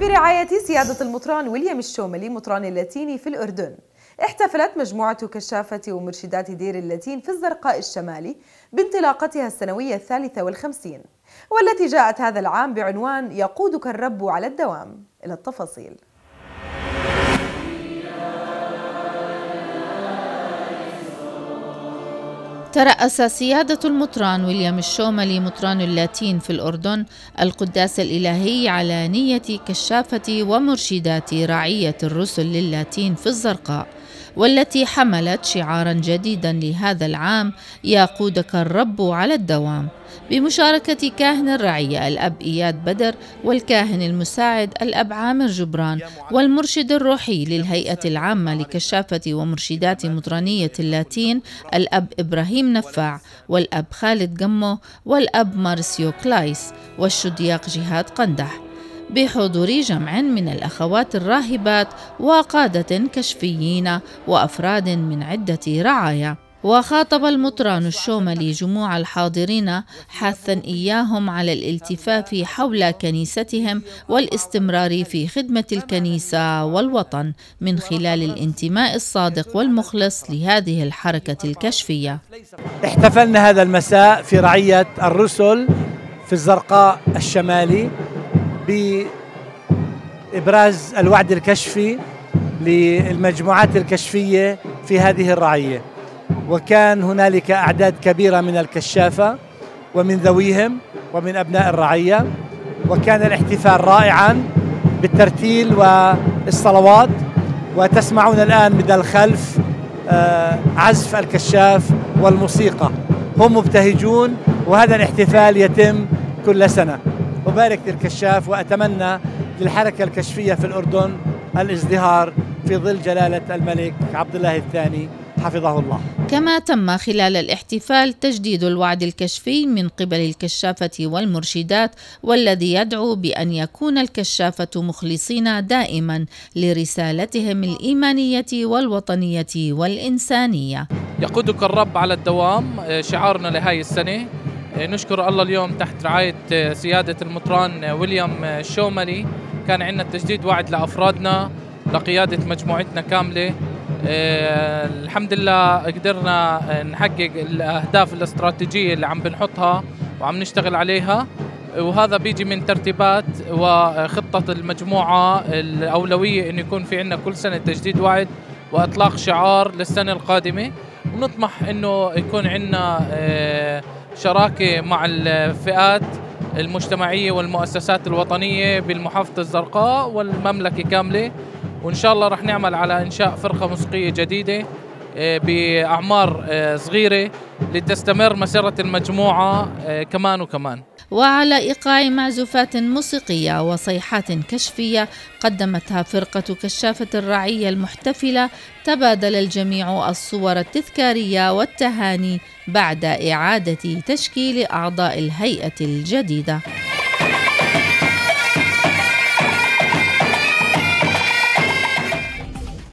برعاية سيادة المطران ويليام الشوملي مطران اللاتيني في الأردن. احتفلت مجموعة كشافة ومرشدات دير اللاتين في الزرقاء الشمالي بانطلاقتها السنوية الثالثة والخمسين والتي جاءت هذا العام بعنوان يقودك الرب على الدوام إلى التفاصيل. ترأس سيادة المطران ويليام الشوملي مطران اللاتين في الأردن القداس الإلهي على نية كشافة ومرشدات رعية الرسل للاتين في الزرقاء. والتي حملت شعارا جديدا لهذا العام يقودك الرب على الدوام. بمشاركة كاهن الرعية الأب إياد بدر والكاهن المساعد الأب عامر جبران والمرشد الروحي للهيئة العامة لكشافة ومرشدات مطرانية اللاتين الأب إبراهيم نفاع والأب خالد جمو والأب مارسيو كلايس والشدياق جهاد قندح. بحضور جمع من الأخوات الراهبات وقادة كشفيين وأفراد من عدة رعايا. وخاطب المطران الشوملي جموع الحاضرين حاثا إياهم على الالتفاف حول كنيستهم والاستمرار في خدمة الكنيسة والوطن من خلال الانتماء الصادق والمخلص لهذه الحركة الكشفية. احتفلنا هذا المساء في رعية الرسل في الزرقاء الشمالي. بإبراز الوعد الكشفي للمجموعات الكشفية في هذه الرعية. وكان هنالك أعداد كبيرة من الكشافة ومن ذويهم ومن أبناء الرعية. وكان الاحتفال رائعا بالترتيل والصلوات. وتسمعون الآن من الخلف آه، عزف الكشاف والموسيقى. هم مبتهجون وهذا الاحتفال يتم كل سنة. أبارك للكشاف وأتمنى للحركة الكشفية في الأردن الازدهار في ظل جلالة الملك عبد الله الثاني. حفظه الله. كما تم خلال الاحتفال تجديد الوعد الكشفي من قبل الكشافة والمرشدات والذي يدعو بأن يكون الكشافة مخلصين دائما لرسالتهم الإيمانية والوطنية والإنسانية. يقودك الرب على الدوام شعارنا لهذه السنة. نشكر الله اليوم تحت رعاية سيادة المطران ويليام الشوملي كان عندنا تجديد وعد لأفرادنا لقيادة مجموعتنا كاملة. آه، الحمد لله قدرنا نحقق الأهداف الاستراتيجية اللي عم بنحطها وعم نشتغل عليها. وهذا بيجي من ترتيبات وخطة المجموعة الأولوية إنه يكون في عندنا كل سنة تجديد وعد وإطلاق شعار للسنة القادمة. ونطمح إنه يكون عندنا شراكة مع الفئات المجتمعية والمؤسسات الوطنية بالمحافظة الزرقاء والمملكة كاملة. وإن شاء الله رح نعمل على إنشاء فرقة موسيقية جديدة آه، بأعمار آه، صغيرة لتستمر مسيرة المجموعة آه، كمان وكمان. وعلى إيقاع معزوفات موسيقية وصيحات كشفية قدمتها فرقة كشافة الرعية المحتفلة تبادل الجميع الصور التذكارية والتهاني بعد إعادة تشكيل أعضاء الهيئة الجديدة.